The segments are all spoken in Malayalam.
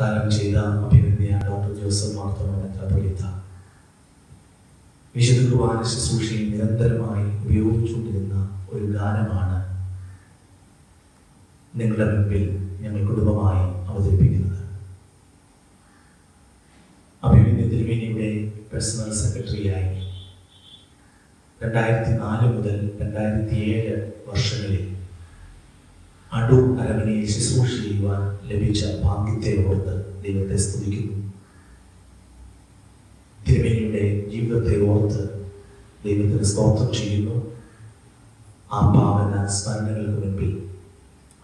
കാലം ചെയ്ത അഭിനന്ദിയാണ് ഡോക്ടർ ജോസഫ് മാർത്തോമ വിശുദ്ധ കുർബാന ശുശ്രൂഷയിൽ നിരന്തരമായി ഉപയോഗിച്ചുകൊണ്ടിരുന്ന ഒരു ഗാനമാണ് നിങ്ങളുടെ മുമ്പിൽ ഞങ്ങൾ കുടുംബമായി അവതരിപ്പിക്കുന്നത്. അഭിമന്യ തിരുമേനിയുടെ പേഴ്സണൽ സെക്രട്ടറിയായി രണ്ടായിരത്തി നാല് മുതൽ രണ്ടായിരത്തി ഏഴ് വർഷങ്ങളിൽ അടൂർ അരമനയിൽ ശുശ്രൂഷ ചെയ്യുവാൻ ലഭിച്ച ഭാഗ്യത്തെ ഓർത്ത് ദൈവത്തെ സ്തുതിക്കുന്നു. തിരുമേനിയുടെ ജീവിതത്തെ ഓർത്ത് ദൈവത്തിന് സ്തോത്രം ചെയ്യുന്നു. ആ പാവന സ്മരണകൾക്ക് മുൻപിൽ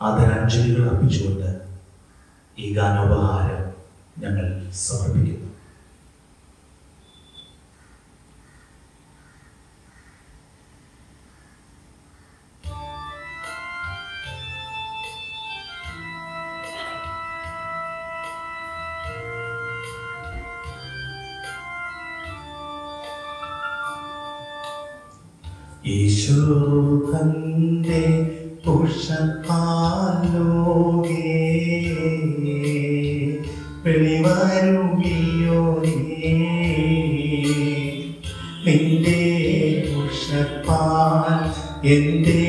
ആദരാഞ്ജലികൾ അർപ്പിച്ചുകൊണ്ട് ഈ ഗാനോപഹാരം ഞങ്ങൾ സമർപ്പിക്കുന്നു. ഈശോ തന്റെ പുഷപാലോകേ വെളിവരുമിയോനേ നിന്റെ പുഷപ്പാൽ എന്റെ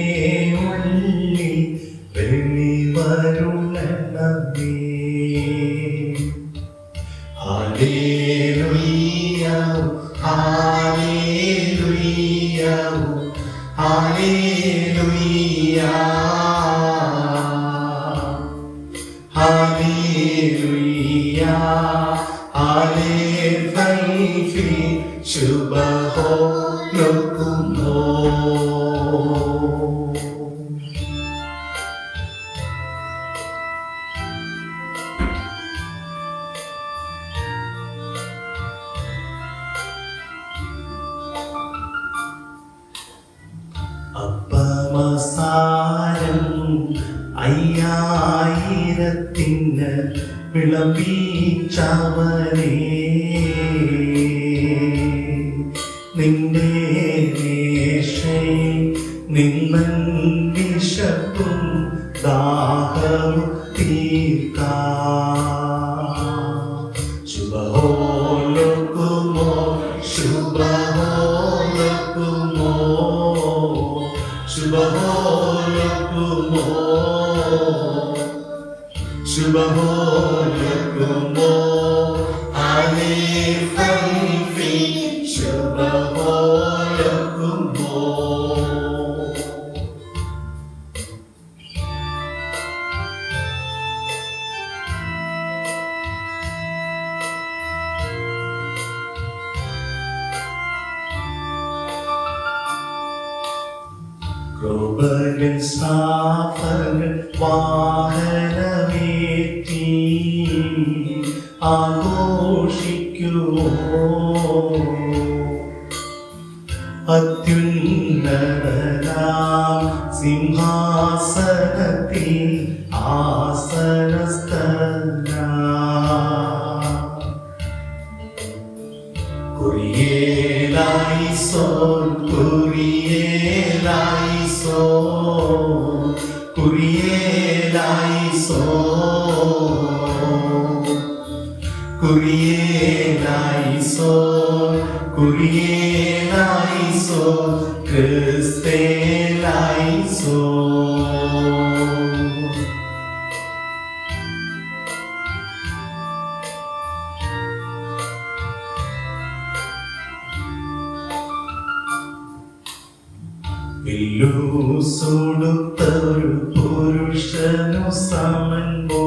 ഉള്ളിൽ വെളിവരുളണമേ Hallelujah, Hallelujah, Shubha Ho Lokumho. അയ്യായിരത്തിന് വിളമ്പിച്ചവനെ നിന്റെ നിന്നൻ വിശപ്പും ദാഹവും തീർത്താ. കൃപകൾ സാഫകൾ വാഹനമേറ്റി ആഘോഷിക്കുമോ അത്യുന്നതനാം സിംഹാസനത്തിൽ ആസനസ്ഥനാ Kurielaison, Kurielaison, Kurie naiso, Kurie naiso, Kriste naiso. Vishnu Saman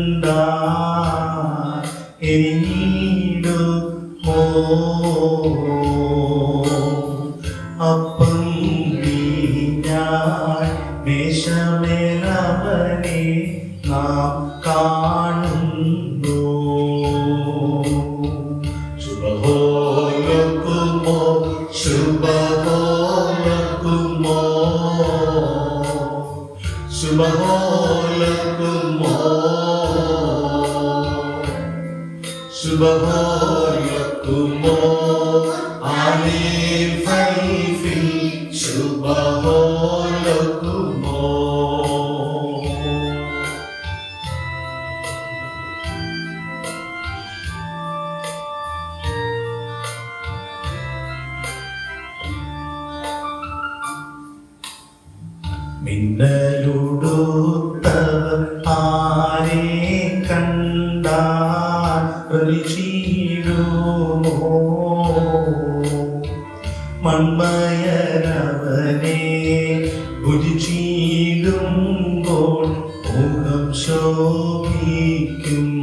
Lord. ശോഭിക്കും.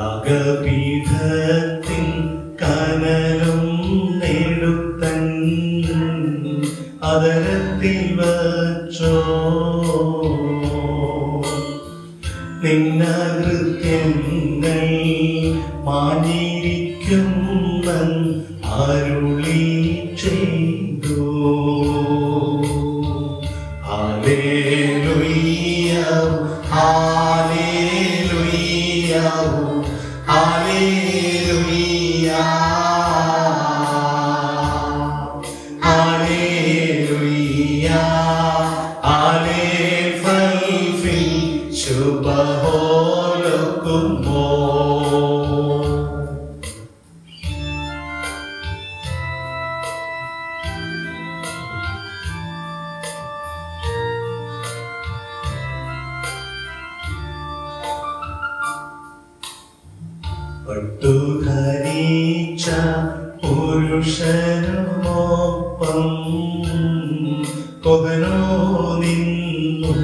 യാഗപീഠത്തിൻ കനലും നെടുത്തൻ അതരത്തിൽ വച്ചോ. നിന്നകൃത്യങ്ങൾ മാനിരിക്കുന്ന അരുളി ചെയ്തു. ആലേ hallelujah, പട്ടുധരിച്ച പുരുഷനോപ്പം കൊകനോ നിന്നു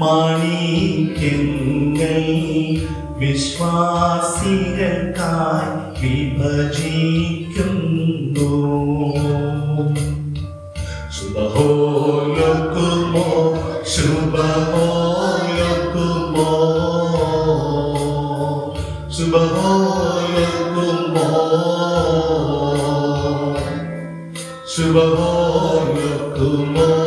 മാണിക്യങ്ങൾ വിശ്വാസികൾക്കായി വിഭജിക്കുന്നു. ശുഭഹോലക്കുമോ शुभो तु